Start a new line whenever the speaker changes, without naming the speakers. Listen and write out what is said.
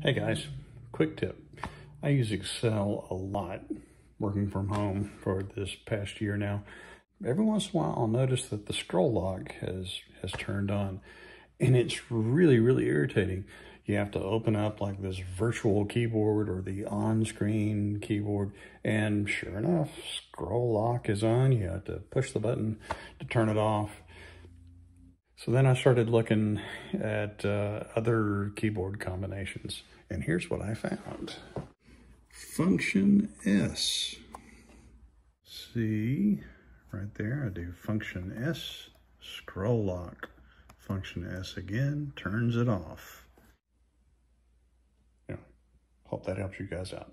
Hey guys, quick tip. I use Excel a lot working from home for this past year now. Every once in a while I'll notice that the scroll lock has, has turned on and it's really, really irritating. You have to open up like this virtual keyboard or the on-screen keyboard and sure enough, scroll lock is on. You have to push the button to turn it off. So then I started looking at uh, other keyboard combinations, and here's what I found. Function S. See, right there, I do function S, scroll lock. Function S again, turns it off. Yeah, hope that helps you guys out.